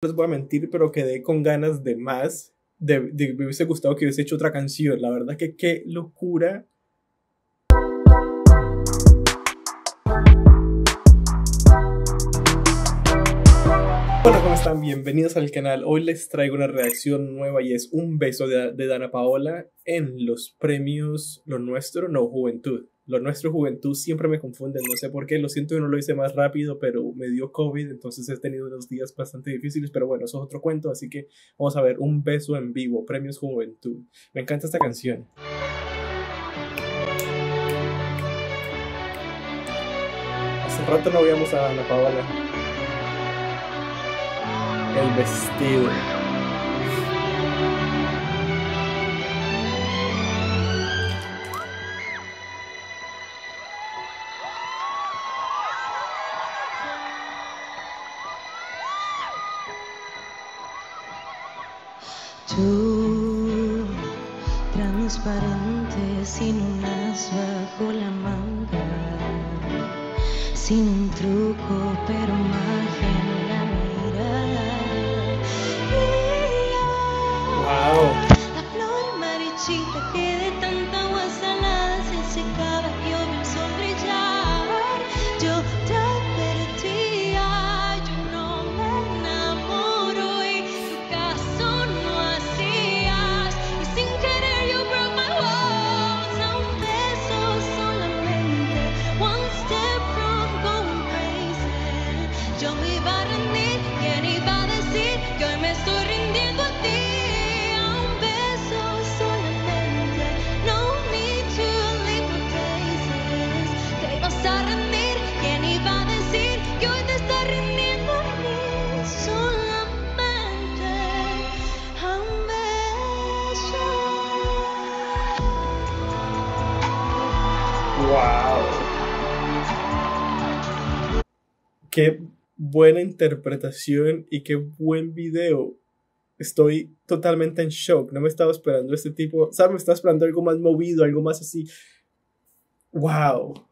les voy a mentir, pero quedé con ganas de más. De, de, me hubiese gustado que hubiese hecho otra canción. La verdad que qué locura. Hola, ¿cómo están? Bienvenidos al canal. Hoy les traigo una reacción nueva y es un beso de, de Dana Paola en los premios Lo Nuestro, no Juventud lo nuestro juventud siempre me confunden, no sé por qué, lo siento que no lo hice más rápido, pero me dio COVID, entonces he tenido unos días bastante difíciles, pero bueno, eso es otro cuento, así que vamos a ver un beso en vivo, premios juventud. Me encanta esta canción. Hace rato no veíamos a Ana Paola. El vestido. Tú, transparente, sin un as bajo la manga, sin un truco, pero magia en la mirada. Wow. La flor marichita que Wow. Qué buena interpretación y qué buen video. Estoy totalmente en shock. No me estaba esperando este tipo. ¿Sabes? Me estaba esperando algo más movido, algo más así. Wow.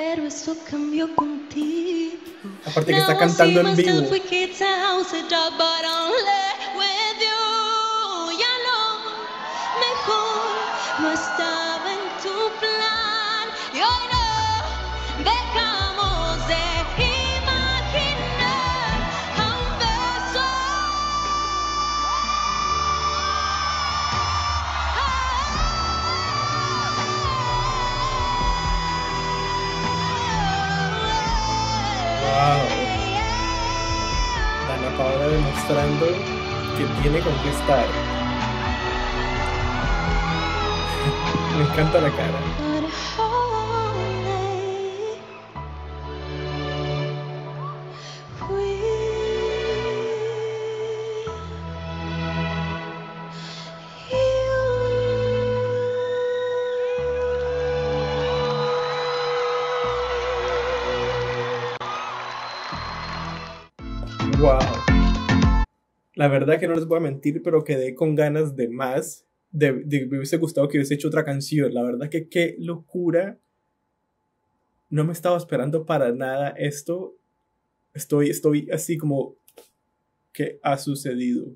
Pero eso cambió contigo. Aparte que está cantando en vivo. Demostrando que tiene con qué estar. Me encanta la cara. Wow. La verdad que no les voy a mentir, pero quedé con ganas de más. De, me hubiese gustado que hubiese hecho otra canción. La verdad que qué locura. No me estaba esperando para nada esto. Estoy, estoy así como, ¿qué ha sucedido?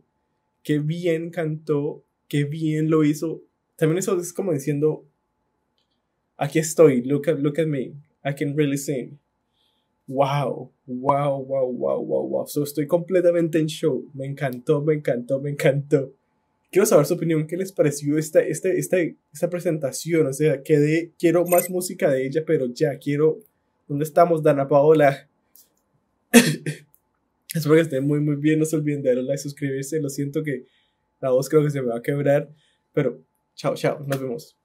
Qué bien cantó, qué bien lo hizo. También eso es como diciendo, aquí estoy, look at, look at me, I can really sing. Wow, wow, wow, wow, wow, wow. So, estoy completamente en show. Me encantó, me encantó, me encantó. Quiero saber su opinión. ¿Qué les pareció esta, esta, esta, esta presentación? O sea, quedé, quiero más música de ella, pero ya quiero. ¿Dónde estamos, Dana Paola? Espero que estén muy, muy bien. No se olviden de darle like, suscribirse. Lo siento que la voz creo que se me va a quebrar. Pero chao, chao. Nos vemos.